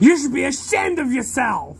You should be ashamed of yourself!